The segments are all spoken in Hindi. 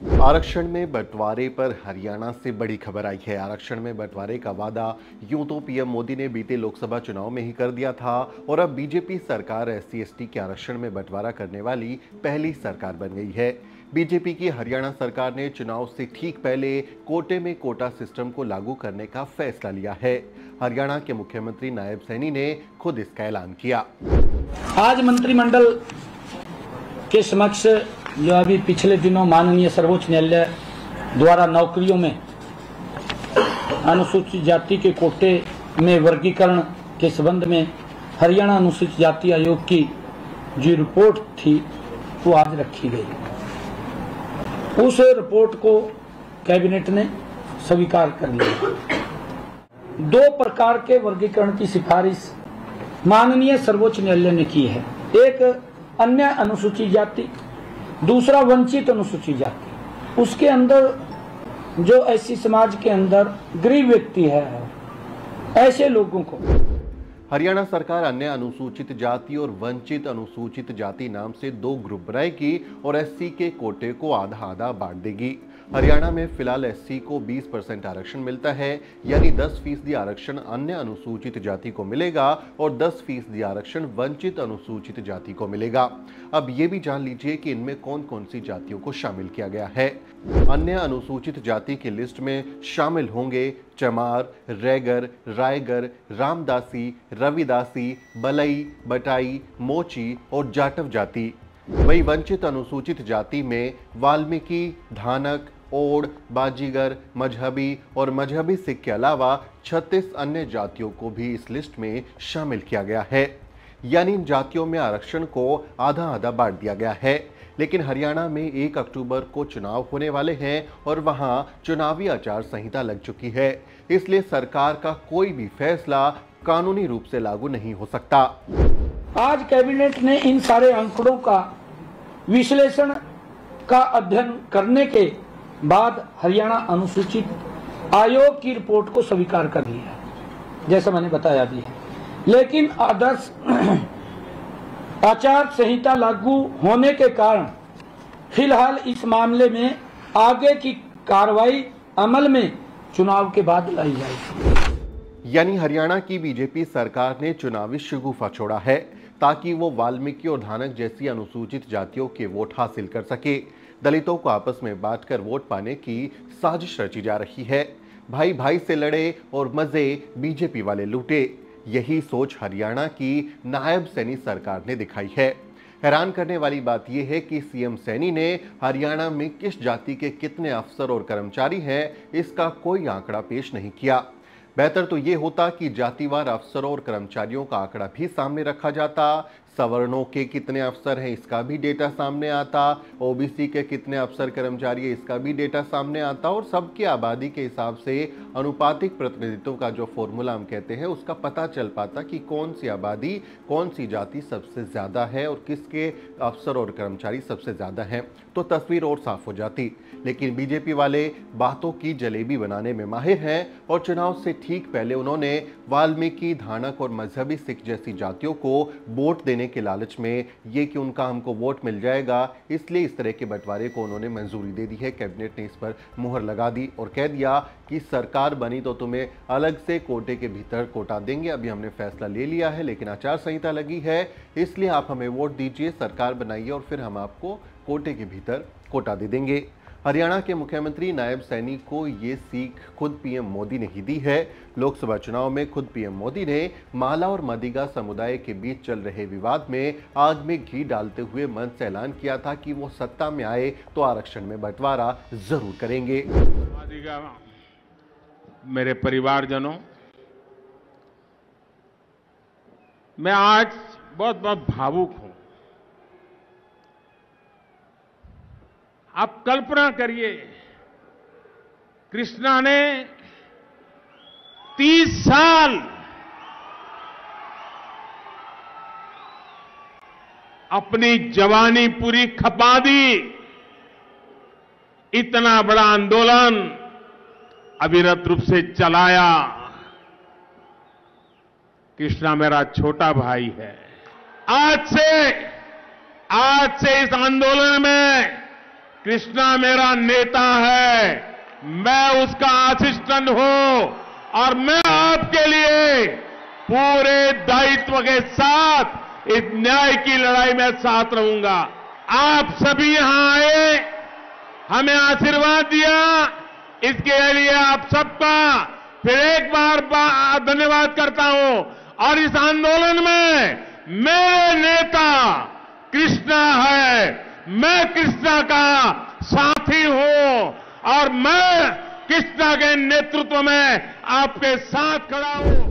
आरक्षण में बंटवारे पर हरियाणा से बड़ी खबर आई है। आरक्षण में बंटवारे का वादा यूँ तो पीएम मोदी ने बीते लोकसभा चुनाव में ही कर दिया था और अब बीजेपी सरकार एस सी के आरक्षण में बंटवारा करने वाली पहली सरकार बन गई है। बीजेपी की हरियाणा सरकार ने चुनाव से ठीक पहले कोटे में कोटा सिस्टम को लागू करने का फैसला लिया है। हरियाणा के मुख्यमंत्री नायब सैनी ने खुद इसका ऐलान किया। आज मंत्रिमंडल के समक्ष जो अभी पिछले दिनों माननीय सर्वोच्च न्यायालय द्वारा नौकरियों में अनुसूचित जाति के कोटे में वर्गीकरण के संबंध में हरियाणा अनुसूचित जाति आयोग की जो रिपोर्ट थी, वो आज रखी गई। उस रिपोर्ट को कैबिनेट ने स्वीकार कर लिया। दो प्रकार के वर्गीकरण की सिफारिश माननीय सर्वोच्च न्यायालय ने की है। एक अन्य अनुसूचित जाति दूसरा वंचित अनुसूचित जाति। उसके अंदर, जो ऐसी समाज के अंदर गरीब व्यक्ति है, ऐसे लोगों को। हरियाणा सरकार अन्य अनुसूचित जाति और वंचित अनुसूचित जाति नाम से दो ग्रुप बनाएगी और एससी के कोटे को आधा आधा बांट देगी। हरियाणा में फ़िलहाल एससी को 20 परसेंट आरक्षण मिलता है, यानी 10 फ़ीसदी आरक्षण अन्य अनुसूचित जाति को मिलेगा और 10 फ़ीसदी आरक्षण वंचित अनुसूचित जाति को मिलेगा। अब ये भी जान लीजिए कि इनमें कौन कौन सी जातियों को शामिल किया गया है। अन्य अनुसूचित जाति की लिस्ट में शामिल होंगे चमार, रैगर, रायगर, रामदासी, रविदासी, बलई, बटाई, मोची और जाटव जाति। वही वंचित अनुसूचित जाति में वाल्मीकि, धानक ओड, बाजीगर, मजहबी और मजहबी सिख के अलावा 36 अन्य जातियों को भी इस लिस्ट में शामिल किया गया है। यानी इन जातियों में आरक्षण को आधा आधा बांट दिया गया है। लेकिन हरियाणा में एक अक्टूबर को चुनाव होने वाले हैं और वहाँ चुनावी आचार संहिता लग चुकी है। इसलिए सरकार का कोई भी फैसला कानूनी रूप से लागू नहीं हो सकता। आज कैबिनेट ने इन सारे आंकड़ों का विश्लेषण का अध्ययन करने के बाद हरियाणा अनुसूचित आयोग की रिपोर्ट को स्वीकार कर लिया जैसा मैंने बताया भी लेकिन आदर्श आचार संहिता लागू होने के कारण फ़िलहाल इस मामले में आगे की कार्रवाई अमल में चुनाव के बाद लाई जाएगी। यानी हरियाणा की बीजेपी सरकार ने चुनावी शगुफा छोड़ा है, ताकि वो वाल्मीकि और धानक जैसी अनुसूचित जातियों के वोट हासिल कर सके। दलितों को आपस में बांटकर वोट पाने की साजिश रची जा रही है। भाई भाई से लड़े और मज़े बीजेपी वाले लूटे। यही सोच हरियाणा की नायब सैनी सरकार ने दिखाई है। हैरान करने वाली बात यह है कि सीएम सैनी ने हरियाणा में किस जाति के कितने अफसर और कर्मचारी हैं, इसका कोई आंकड़ा पेश नहीं किया। बेहतर तो ये होता कि जातिवार अफसरों और कर्मचारियों का आंकड़ा भी सामने रखा जाता। सवर्णों के कितने अफसर हैं, इसका भी डेटा सामने आता। ओबीसी के कितने अफसर कर्मचारी है, इसका भी डेटा सामने आता। और सबकी आबादी के हिसाब से अनुपातिक प्रतिनिधित्व का जो फॉर्मूला हम कहते हैं, उसका पता चल पाता कि कौन सी आबादी, कौन सी जाति सबसे ज़्यादा है और किसके अफसर और कर्मचारी सबसे ज़्यादा हैं। तो तस्वीर और साफ़ हो जाती। लेकिन बीजेपी वाले बातों की जलेबी बनाने में माहिर हैं और चुनाव से ठीक पहले उन्होंने वाल्मीकि, धानक और मजहबी सिख जैसी जातियों को वोट देने के लालच में ये कि उनका हमको वोट मिल जाएगा, इसलिए इस तरह के बंटवारे को उन्होंने मंजूरी दे दी है। कैबिनेट ने इस पर मुहर लगा दी और कह दिया कि सरकार बनी तो तुम्हें अलग से कोटे के भीतर कोटा देंगे। अभी हमने फैसला ले लिया है, लेकिन आचार संहिता लगी है, इसलिए आप हमें वोट दीजिए, सरकार बनाइए और फिर हम आपको कोटे के भीतर कोटा दे देंगे। हरियाणा के मुख्यमंत्री नायब सैनी को ये सीख खुद पीएम मोदी ने ही दी है। लोकसभा चुनाव में खुद पीएम मोदी ने माला और मदिगा समुदाय के बीच चल रहे विवाद में आग में घी डालते हुए मंच से ऐलान किया था कि वो सत्ता में आए तो आरक्षण में बंटवारा ज़रूर करेंगे। मेरे परिवारजनों, मैं आज बहुत बहुत भावुक हूँ। आप कल्पना करिए, कृष्णा ने तीस साल अपनी जवानी पूरी खपा दी। इतना बड़ा आंदोलन अविरत रूप से चलाया। कृष्णा मेरा छोटा भाई है। आज से आज से इस आंदोलन में कृष्णा मेरा नेता है। मैं उसका असिस्टेंट हूँ और मैं आपके लिए पूरे दायित्व के साथ इस न्याय की लड़ाई में साथ रहूँगा। आप सभी यहाँ आए, हमें आशीर्वाद दिया। इसके लिए आप सबका फिर एक बार धन्यवाद करता हूँ। और इस आंदोलन में मेरे नेता कृष्णा है। मैं कृष्णा का साथी हूँ और मैं कृष्णा के नेतृत्व में आपके साथ खड़ा हूँ?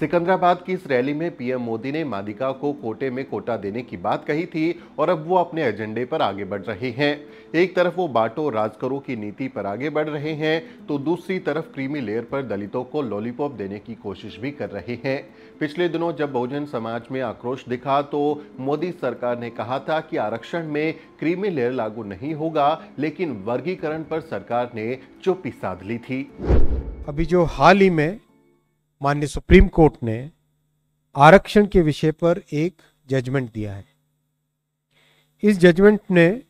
सिकंदराबाद की इस रैली में पीएम मोदी ने मादिका को कोटे में कोटा देने की बात कही थी और अब वो अपने एजेंडे पर आगे बढ़ रहे हैं। एक तरफ़ वो बाटो राज करो की नीति पर आगे बढ़ रहे हैं तो दूसरी तरफ़ क्रीमी लेयर पर दलितों को लॉलीपॉप देने की कोशिश भी कर रहे हैं। पिछले दिनों जब बहुजन समाज में आक्रोश दिखा तो मोदी सरकार ने कहा था कि आरक्षण में क्रीमी लेयर लागू नहीं होगा, लेकिन वर्गीकरण पर सरकार ने चुप्पी साध ली थी। अभी जो हाल ही में माननीय सुप्रीम कोर्ट ने आरक्षण के विषय पर एक जजमेंट दिया है। इस जजमेंट ने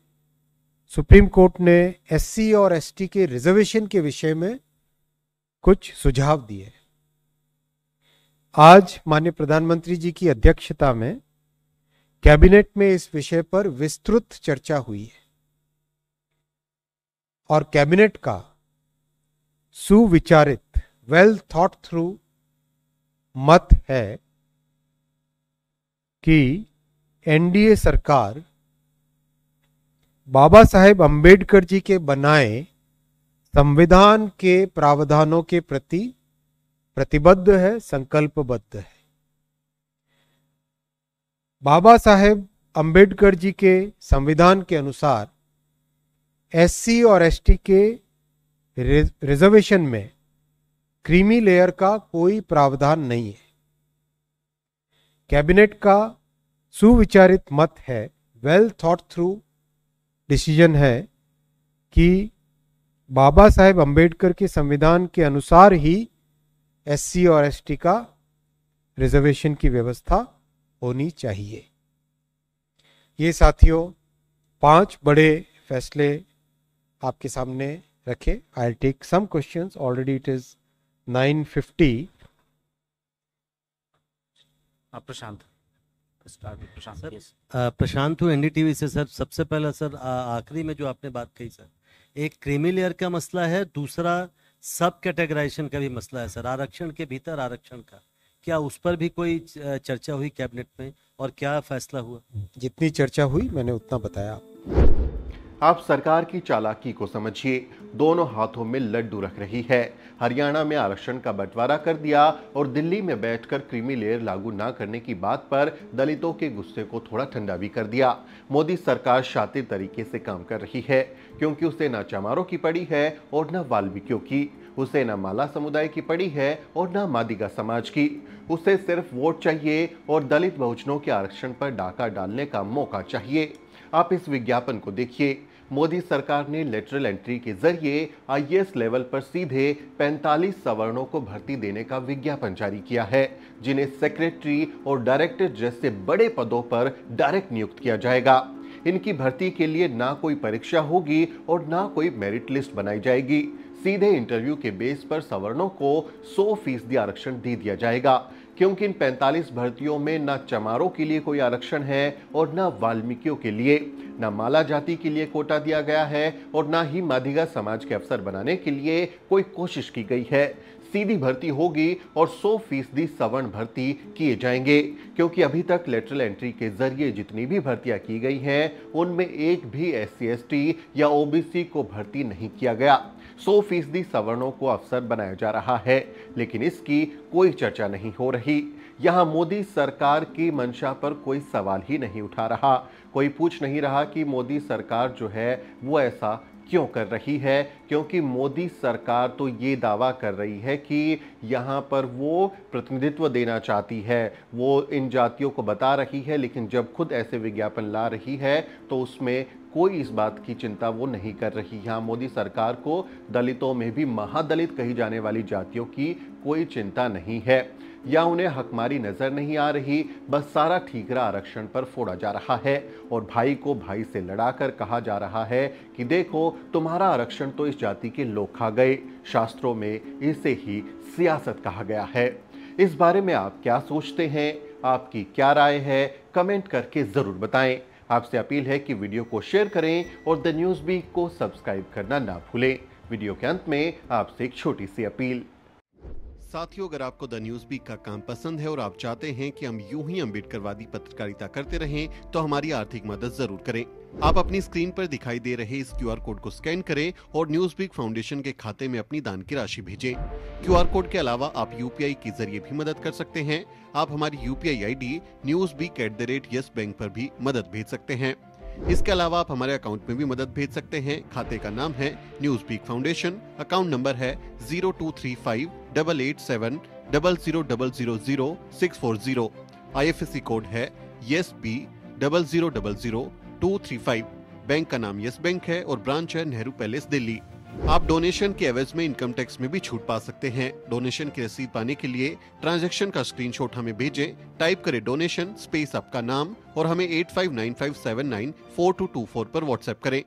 सुप्रीम कोर्ट ने एससी और एसटी के रिजर्वेशन के विषय में कुछ सुझाव दिए आज माननीय प्रधानमंत्री जी की अध्यक्षता में कैबिनेट में इस विषय पर विस्तृत चर्चा हुई है और कैबिनेट का सुविचारित वेल थॉट थ्रू मत है कि एनडीए सरकार बाबा साहेब अंबेडकर जी के बनाए संविधान के प्रावधानों के प्रति प्रतिबद्ध है, संकल्पबद्ध है। बाबा साहेब अंबेडकर जी के संविधान के अनुसार एससी और एसटी के रिजर्वेशन में क्रीमी लेयर का कोई प्रावधान नहीं है। कैबिनेट का सुविचारित मत है वेल थॉट थ्रू डिसीज़न है कि बाबा साहेब अंबेडकर के संविधान के अनुसार ही एससी और एसटी का रिजर्वेशन की व्यवस्था होनी चाहिए। ये साथियों, पाँच बड़े फैसले आपके सामने रखे। I take some questions already it is 950 Prashant. Prashant. हूँ एनडीटीवी से सर। सबसे पहला सर आखिरी में जो आपने बात कही सर एक क्रीमी लेयर का मसला है दूसरा सब कैटेगराइजेशन का भी मसला है सर। आरक्षण के भीतर आरक्षण का। क्या उस पर भी कोई चर्चा हुई कैबिनेट में और क्या फैसला हुआ? जितनी चर्चा हुई मैंने उतना बताया। आप सरकार की चालाकी को समझिए। दोनों हाथों में लड्डू रख रही है। हरियाणा में आरक्षण का बंटवारा कर दिया और दिल्ली में बैठकर क्रीमी लेयर लागू ना करने की बात पर दलितों के गुस्से को थोड़ा ठंडा भी कर दिया। मोदी सरकार शातिर तरीके से काम कर रही है, क्योंकि उसे न चमारों की पड़ी है और न वाल्मीकियों की। उसे न माला समुदाय की पड़ी है और न मादिगा समाज की। उसे सिर्फ़ वोट चाहिए और दलित बहुजनों के आरक्षण पर डाका डालने का मौका चाहिए। आप इस विज्ञापन को देखिए। मोदी सरकार ने लेटरल एंट्री के ज़रिए आईएएस लेवल पर सीधे 45 सवर्णों को भर्ती देने का विज्ञापन जारी किया है, जिन्हें सेक्रेटरी और डायरेक्टर जैसे बड़े पदों पर डायरेक्ट नियुक्त किया जाएगा। इनकी भर्ती के लिए ना कोई परीक्षा होगी और ना कोई मेरिट लिस्ट बनाई जाएगी। सीधे इंटरव्यू के बेस पर सवर्णों को 100 फ़ीसदी आरक्षण दे दिया जाएगा। क्योंकि इन 45 भर्तियों में न चमारों के लिए कोई आरक्षण है और न वाल्मीकियों के लिए, न माला जाति के लिए कोटा दिया गया है और न ही माधिगा समाज के अफसर बनाने के लिए कोई कोशिश की गई है। सीधी भर्ती होगी और 100 फ़ीसदी सवर्ण भर्ती किए जाएँगे, क्योंकि अभी तक लेटरल एंट्री के ज़रिए जितनी भी भर्तियाँ की गई हैं, उनमें एक भी एस सी या ओबीसी को भर्ती नहीं किया गया। सौ फ़ीसदी सवर्णों को अफसर बनाया जा रहा है, लेकिन इसकी कोई चर्चा नहीं हो रही। यहाँ मोदी सरकार की मंशा पर कोई सवाल ही नहीं उठा रहा। कोई पूछ नहीं रहा कि मोदी सरकार जो है, वो ऐसा क्यों कर रही है? क्योंकि मोदी सरकार तो ये दावा कर रही है कि यहाँ पर वो प्रतिनिधित्व देना चाहती है। वो इन जातियों को बता रही है, लेकिन जब खुद ऐसे विज्ञापन ला रही है तो उसमें कोई इस बात की चिंता वो नहीं कर रही। यहाँ मोदी सरकार को दलितों में भी महादलित कही जाने वाली जातियों की कोई चिंता नहीं है। या उन्हें हकमारी नज़र नहीं आ रही, बस सारा ठीकरा आरक्षण पर फोड़ा जा रहा है और भाई को भाई से लड़ाकर कहा जा रहा है कि देखो, तुम्हारा आरक्षण तो इस जाति के लोग खा गए। शास्त्रों में इसे ही सियासत कहा गया है। इस बारे में आप क्या सोचते हैं? आपकी क्या राय है? कमेंट करके ज़रूर बताएँ। आपसे अपील है कि वीडियो को शेयर करें और द न्यूज़ बीक को सब्सक्राइब करना ना भूलें। वीडियो के अंत में आपसे एक छोटी सी अपील। साथियों, अगर आपको द न्यूज़ बीक का काम पसंद है और आप चाहते हैं कि हम यूँ ही अम्बेडकरवादी पत्रकारिता करते रहें तो हमारी आर्थिक मदद ज़रूर करें। आप अपनी स्क्रीन पर दिखाई दे रहे इस क्यूआर कोड को स्कैन करें और न्यूज़ बीक फाउंडेशन के खाते में अपनी दान की राशि भेजें। क्यूआर कोड के अलावा आप यूपीआई के ज़रिए भी मदद कर सकते हैं। आप हमारी UPI ID News Beak at the rate Yes Bank पर भी मदद भेज सकते हैं। इसके अलावा आप हमारे अकाउंट में भी मदद भेज सकते हैं। खाते का नाम है News Beak Foundation. Account number है zero two three five double eight seven double zero double zero zero six four zero I F S C code है yes B double zero double zero two three five bank का नाम यस बैंक है और ब्रांच है नेहरू पैलेस दिल्ली आप डोनेशन के एवज में इनकम टैक्स में भी छूट पा सकते हैं। डोनेशन की रसीद पाने के लिए ट्रांजैक्शन का स्क्रीनशॉट हमें भेजें। टाइप करें डोनेशन स्पेस आपका नाम और हमें eight five nine five seven nine four two two four पर व्हाट्सएप करें।